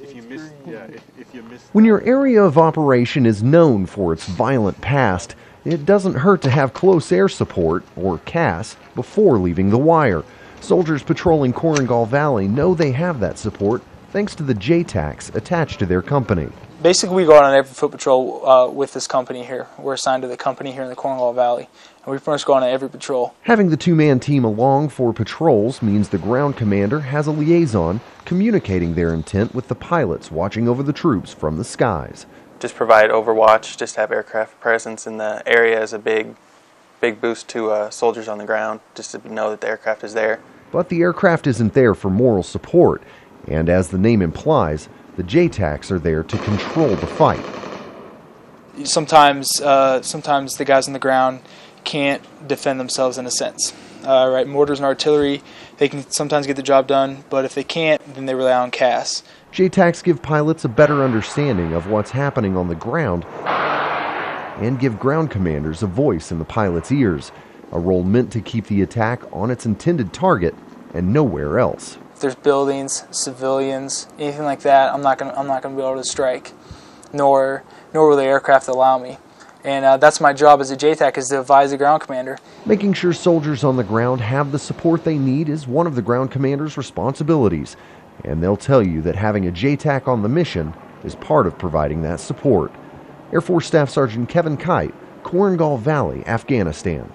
If you miss, yeah, if, if you miss. When your area of operation is known for its violent past, it doesn't hurt to have close air support, or CAS, before leaving the wire. Soldiers patrolling Korengal Valley know they have that support thanks to the JTACs attached to their company. Basically, we go out on every foot patrol uh, with this company here. We're assigned to the company here in the Korengal Valley, and we pretty much go on every patrol. Having the two man team along for patrols means the ground commander has a liaison communicating their intent with the pilots watching over the troops from the skies. Just provide overwatch, just have aircraft presence in the area is a big, big boost to uh, soldiers on the ground, just to know that the aircraft is there. But the aircraft isn't there for moral support, and as the name implies, the JTACs are there to control the fight. Sometimes, uh, sometimes the guys on the ground can't defend themselves in a sense. Uh, right, mortars and artillery, they can sometimes get the job done, but if they can't, then they rely on CAS. JTACs give pilots a better understanding of what's happening on the ground and give ground commanders a voice in the pilot's ears, a role meant to keep the attack on its intended target and nowhere else. If there's buildings, civilians, anything like that, I'm not gonna I'm not gonna be able to strike, nor nor will the aircraft allow me. And uh, that's my job as a JTAC is to advise the ground commander. Making sure soldiers on the ground have the support they need is one of the ground commander's responsibilities, and they'll tell you that having a JTAC on the mission is part of providing that support. Air Force Staff Sergeant Kevin Kite, Korengal Valley, Afghanistan.